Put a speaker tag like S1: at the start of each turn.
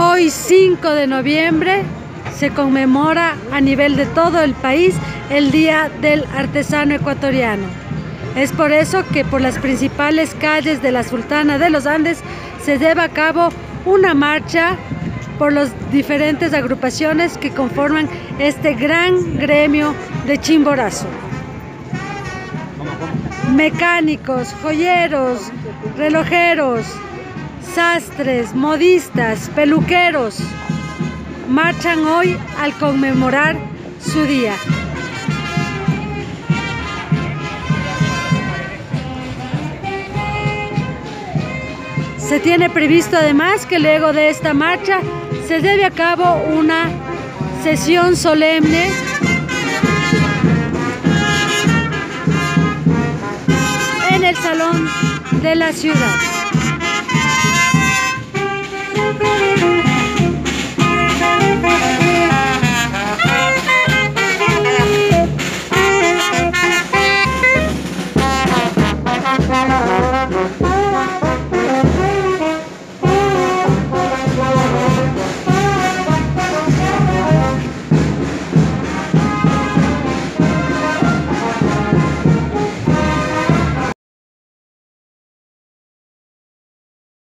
S1: Hoy 5 de noviembre se conmemora a nivel de todo el país el Día del Artesano Ecuatoriano. Es por eso que por las principales calles de la Sultana de los Andes se lleva a cabo una marcha por las diferentes agrupaciones que conforman este gran gremio de Chimborazo. Mecánicos, joyeros, relojeros, sastres, modistas, peluqueros marchan hoy al conmemorar su día. Se tiene previsto además que luego de esta marcha se lleve a cabo una sesión solemne en el salón de la ciudad. Mm-hmm.